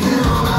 Yeah.